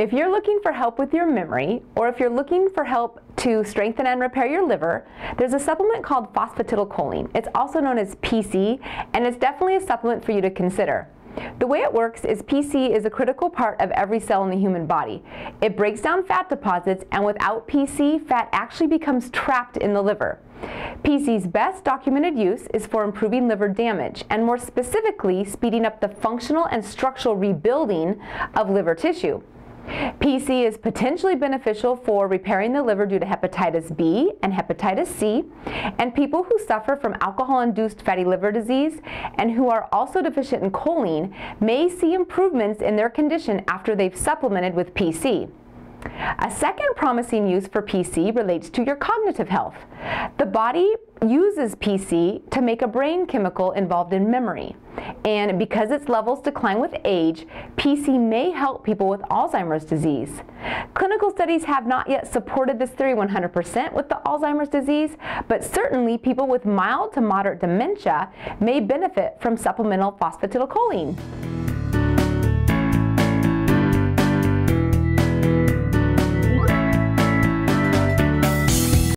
If you're looking for help with your memory, or if you're looking for help to strengthen and repair your liver, there's a supplement called phosphatidylcholine. It's also known as PC, and it's definitely a supplement for you to consider. The way it works is PC is a critical part of every cell in the human body. It breaks down fat deposits, and without PC, fat actually becomes trapped in the liver. PC's best documented use is for improving liver damage, and more specifically, speeding up the functional and structural rebuilding of liver tissue. PC is potentially beneficial for repairing the liver due to hepatitis B and hepatitis C, and people who suffer from alcohol-induced fatty liver disease and who are also deficient in choline may see improvements in their condition after they've supplemented with PC. A second promising use for PC relates to your cognitive health. The body uses PC to make a brain chemical involved in memory. And because its levels decline with age, PC may help people with Alzheimer's disease. Clinical studies have not yet supported this theory 100% with the Alzheimer's disease, but certainly people with mild to moderate dementia may benefit from supplemental phosphatidylcholine.